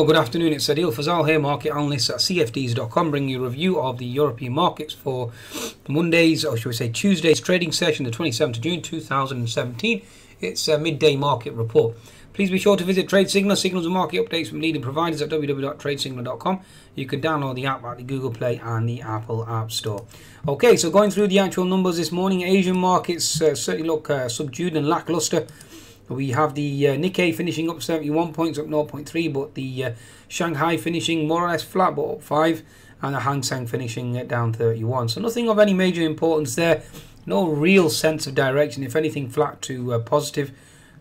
Well, good afternoon. It's Adil Fazal here, market analyst at CFDs.com, bringing you a review of the European markets for Monday's, or should we say Tuesday's trading session, the 27th of June 2017. It's a midday market report. Please be sure to visit TradeSignal, signals and market updates from leading providers at www.tradesignal.com. You can download the app at the Google Play and the Apple App Store. Okay, so going through the actual numbers this morning, Asian markets uh, certainly look uh, subdued and lackluster. We have the uh, Nikkei finishing up 71 points, up 0.3, but the uh, Shanghai finishing more or less flat, but up 5, and the Hang Seng finishing down 31. So nothing of any major importance there. No real sense of direction, if anything, flat to uh, positive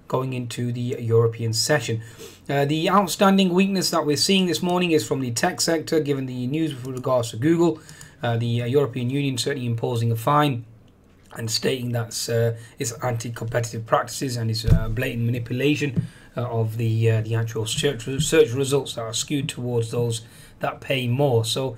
going into the European session. Uh, the outstanding weakness that we're seeing this morning is from the tech sector, given the news with regards to Google. Uh, the uh, European Union certainly imposing a fine and stating that uh, it's anti-competitive practices and it's uh, blatant manipulation uh, of the uh, the actual search search results that are skewed towards those that pay more. So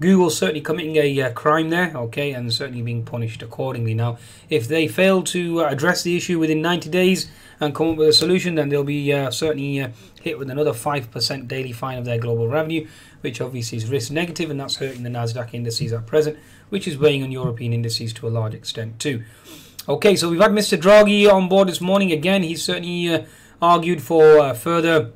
Google certainly committing a uh, crime there, okay, and certainly being punished accordingly. Now, if they fail to uh, address the issue within 90 days and come up with a solution, then they'll be certainly hit with another 5% daily fine of their global revenue, which obviously is risk negative, and that's hurting the Nasdaq indices at present which is weighing on European indices to a large extent too. Okay, so we've had Mr. Draghi on board this morning again. He's certainly uh, argued for uh, further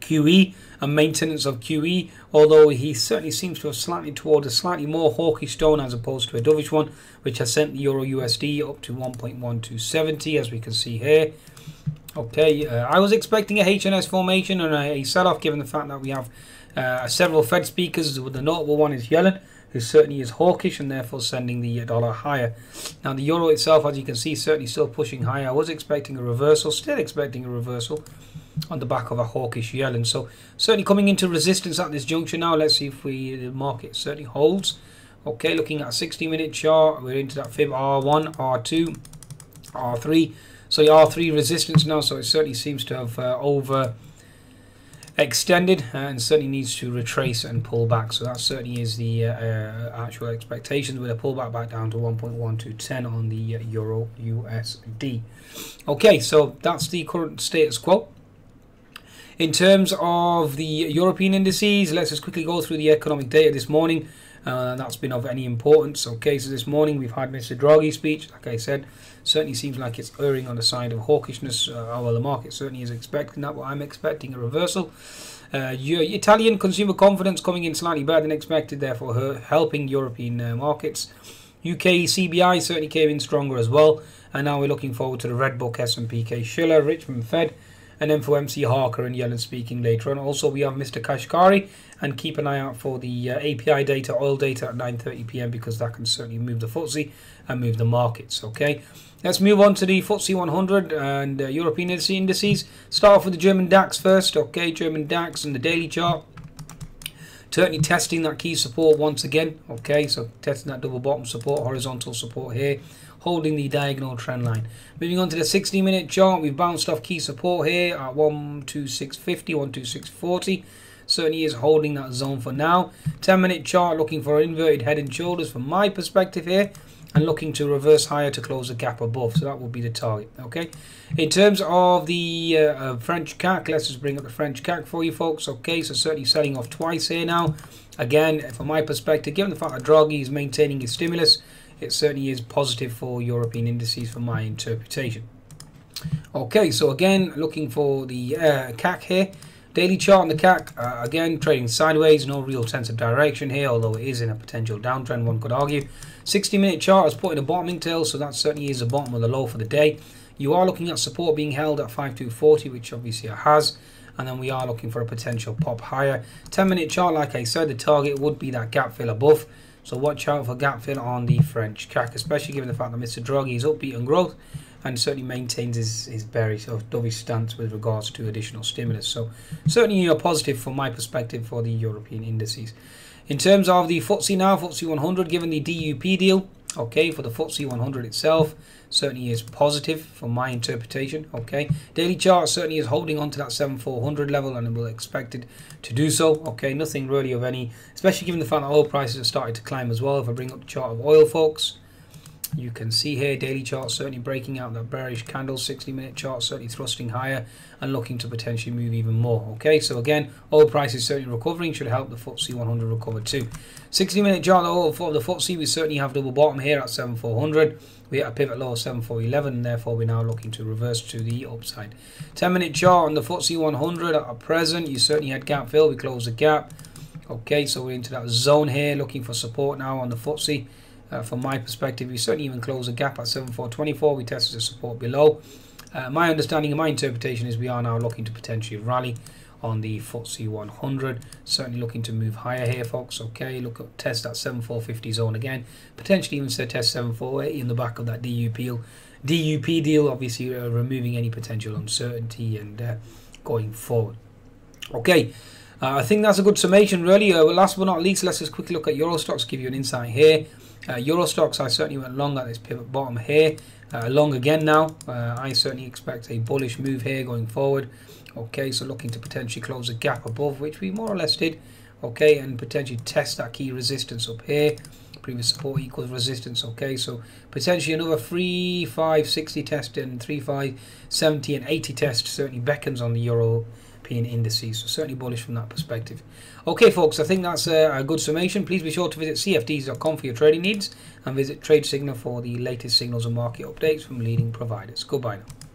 QE and maintenance of QE, although he certainly seems to have slightly toward a slightly more hawkish tone as opposed to a dovish one, which has sent the Euro USD up to 1.1270, as we can see here. Okay, uh, I was expecting a HNS formation and a, a sell-off, given the fact that we have uh, several Fed speakers. With the notable one is Yellen, who certainly is hawkish and therefore sending the dollar higher. Now the euro itself, as you can see, certainly still pushing higher. I was expecting a reversal, still expecting a reversal on the back of a hawkish Yellen. So certainly coming into resistance at this juncture now. Let's see if we the market certainly holds. Okay, looking at a 60 minute chart, we're into that fib R1, R2, R3. So the R3 resistance now, so it certainly seems to have uh, over extended and certainly needs to retrace and pull back. So that certainly is the uh, uh actual expectations with a pullback back down to 1.1210 on the uh, Euro USD. Okay, so that's the current status quo. In terms of the European indices, let's just quickly go through the economic data this morning. Uh, that's been of any importance. Okay, so this morning we've had Mr. Draghi's speech. Like I said, certainly seems like it's erring on the side of hawkishness. Uh, well, the market certainly is expecting that, but I'm expecting a reversal. Uh, Italian consumer confidence coming in slightly better than expected, therefore helping European uh, markets. UK CBI certainly came in stronger as well, and now we're looking forward to the Red Book S&P Case-Shiller, Richmond Fed, and then FOMC Harker and Yellen speaking later on. Also, we have Mr. Kashkari, and keep an eye out for the uh, API data, oil data at 9:30 p.m. because that can certainly move the FTSE and move the markets. Okay, let's move on to the FTSE 100 and uh, European indices. Start off with the German DAX first. Okay, German DAX and the daily chart. Certainly testing that key support once again. Okay, so testing that double bottom support, horizontal support here holding the diagonal trend line. Moving on to the 60 minute chart, we've bounced off key support here at 12650, 12640. Certainly is holding that zone for now. 10 minute chart looking for inverted head and shoulders from my perspective here and looking to reverse higher to close the gap above. So that will be the target. Okay. In terms of the uh, uh, French CAC, let's just bring up the French CAC for you folks. Okay, so certainly selling off twice here now. Again, from my perspective, given the fact that Draghi is maintaining his stimulus, it certainly is positive for European indices for my interpretation. Okay, so again, looking for the uh, CAC here. Daily chart on the CAC, uh, again, trading sideways, no real sense of direction here, although it is in a potential downtrend, one could argue. 60 minute chart is putting a bottoming tail, so that certainly is the bottom of the low for the day. You are looking at support being held at 5240, which obviously it has, and then we are looking for a potential pop higher. 10 minute chart, like I said, the target would be that gap fill above. So watch out for gap fill on the French CAC, especially given the fact that Mr. Draghi is upbeat on growth and certainly maintains his, his very dovish stance with regards to additional stimulus. So certainly a positive from my perspective for the European indices. In terms of the FTSE now, FTSE 100, given the DUP deal, okay, for the FTSE 100 itself, certainly is positive from my interpretation. Okay, daily chart certainly is holding on to that 7400 level and will expect it to do so. Okay, nothing really of any, especially given the fact that oil prices have started to climb as well. If I bring up the chart of oil, folks. You can see here daily chart certainly breaking out that bearish candle 60 minute chart certainly thrusting higher and looking to potentially move even more okay? So again oil prices certainly recovering should help the FTSE 100 recover too. 60 minute chart though for the FTSE we certainly have double bottom here at 7400 we hit a pivot low of 7411 and therefore we're now looking to reverse to the upside. 10 minute chart on the FTSE 100 at present. You certainly had gap fill. We closed the gap okay? So we're into that zone here looking for support now on the FTSE uh, from my perspective. We certainly even close a gap at 7424. We tested the support below. Uh, my understanding and my interpretation is we are now looking to potentially rally on the FTSE 100. Certainly looking to move higher here, folks. Okay, look at test that 7450 zone again. Potentially even say test 7480 in the back of that DUP deal. DUP deal, obviously uh, removing any potential uncertainty and uh, going forward. Okay. Uh, I think that's a good summation, really. Uh, last but not least, let's just quickly look at Euro Stoxx, give you an insight here. Uh, Euro Stoxx, I certainly went long at this pivot bottom here. Uh, long again now. Uh, I certainly expect a bullish move here going forward. Okay, so looking to potentially close a gap above, which we more or less did. Okay, and potentially test that key resistance up here. Previous support equals resistance. Okay, so potentially another 3, 5, 60 test and 3, 5, 70 and 80 test certainly beckons on the Euro European indices. So certainly bullish from that perspective. Okay, folks, I think that's a, a good summation. Please be sure to visit cfds.com for your trading needs and visit TradeSignal for the latest signals and market updates from leading providers. Goodbye now.